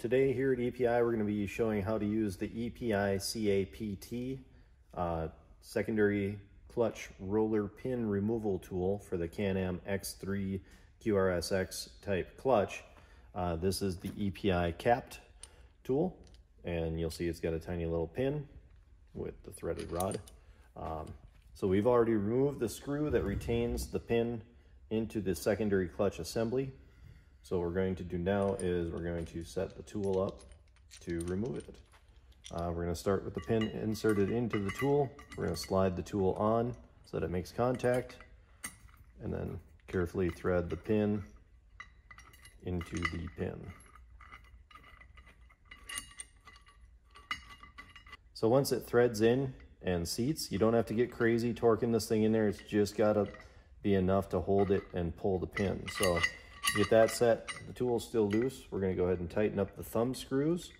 today here at EPI, we're going to be showing how to use the EPI CAPT uh, secondary clutch roller pin removal tool for the Can-Am X3 QRSX type clutch. Uh, this is the EPI CAPT tool, and you'll see it's got a tiny little pin with the threaded rod. Um, so we've already removed the screw that retains the pin into the secondary clutch assembly. So what we're going to do now is we're going to set the tool up to remove it. Uh, we're going to start with the pin inserted into the tool. We're going to slide the tool on so that it makes contact and then carefully thread the pin into the pin. So once it threads in and seats, you don't have to get crazy torquing this thing in there. It's just got to be enough to hold it and pull the pin. So Get that set, the tool's still loose. We're gonna go ahead and tighten up the thumb screws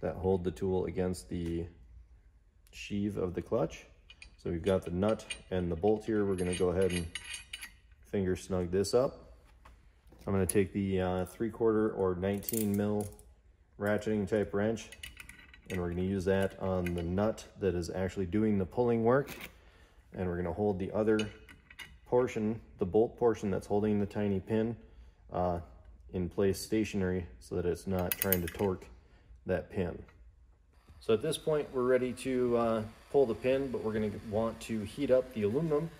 that hold the tool against the sheave of the clutch. So we've got the nut and the bolt here. We're gonna go ahead and finger snug this up. I'm gonna take the uh, three quarter or 19 mil ratcheting type wrench and we're gonna use that on the nut that is actually doing the pulling work. And we're gonna hold the other portion, the bolt portion that's holding the tiny pin uh, in place stationary so that it's not trying to torque that pin. So at this point, we're ready to uh, pull the pin, but we're gonna want to heat up the aluminum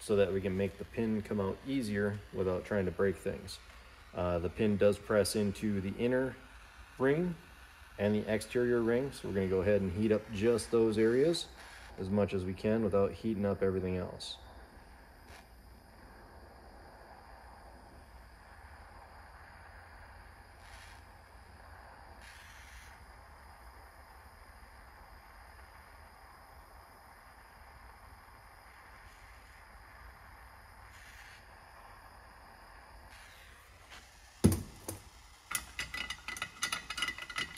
so that we can make the pin come out easier without trying to break things. Uh, the pin does press into the inner ring and the exterior ring, so we're gonna go ahead and heat up just those areas as much as we can without heating up everything else.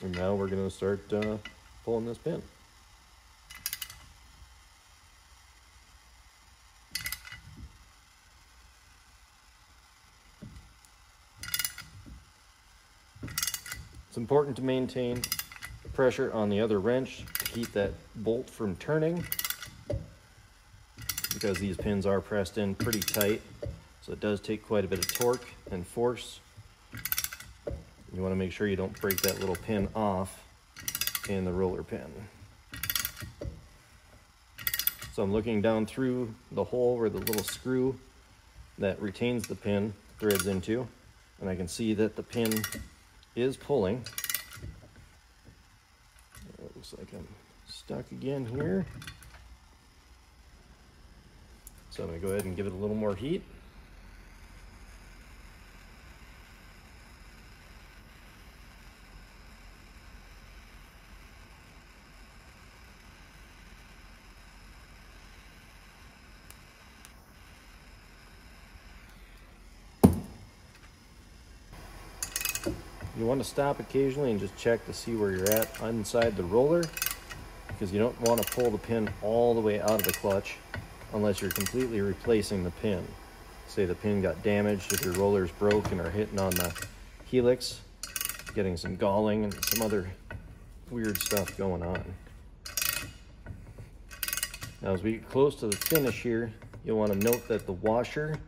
And now we're going to start uh, pulling this pin. It's important to maintain the pressure on the other wrench to keep that bolt from turning because these pins are pressed in pretty tight. So it does take quite a bit of torque and force you want to make sure you don't break that little pin off in the roller pin. So I'm looking down through the hole where the little screw that retains the pin threads into, and I can see that the pin is pulling. It looks like I'm stuck again here. So I'm gonna go ahead and give it a little more heat. You want to stop occasionally and just check to see where you're at inside the roller because you don't want to pull the pin all the way out of the clutch unless you're completely replacing the pin. Say the pin got damaged, if your roller's broke and are hitting on the helix, getting some galling and some other weird stuff going on. Now as we get close to the finish here, you'll want to note that the washer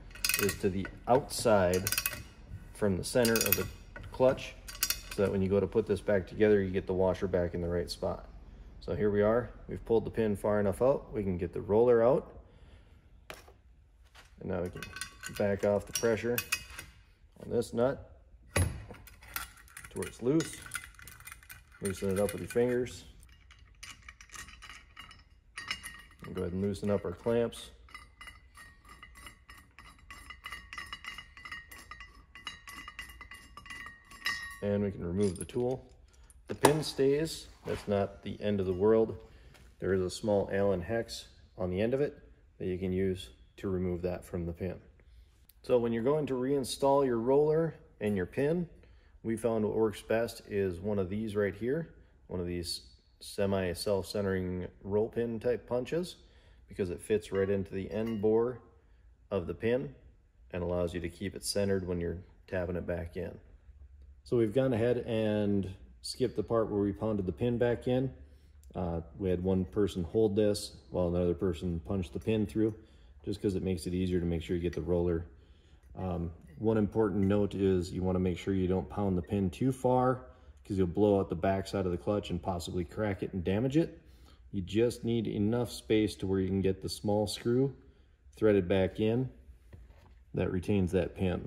is to the outside from the center of the clutch so that when you go to put this back together, you get the washer back in the right spot. So here we are, we've pulled the pin far enough out, we can get the roller out. And now we can back off the pressure on this nut to where it's loose. Loosen it up with your fingers. And go ahead and loosen up our clamps. And we can remove the tool. The pin stays, that's not the end of the world. There is a small Allen hex on the end of it that you can use to remove that from the pin. So when you're going to reinstall your roller and your pin, we found what works best is one of these right here, one of these semi self-centering roll pin type punches because it fits right into the end bore of the pin and allows you to keep it centered when you're tapping it back in. So we've gone ahead and skipped the part where we pounded the pin back in. Uh, we had one person hold this while another person punched the pin through, just because it makes it easier to make sure you get the roller. Um, one important note is you want to make sure you don't pound the pin too far because you'll blow out the backside of the clutch and possibly crack it and damage it. You just need enough space to where you can get the small screw threaded back in that retains that pin.